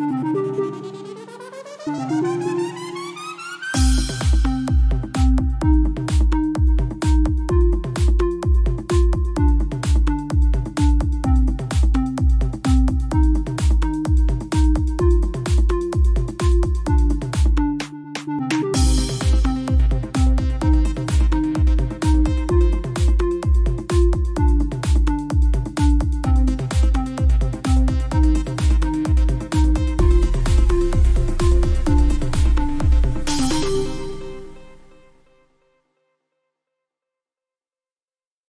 Mm-hmm.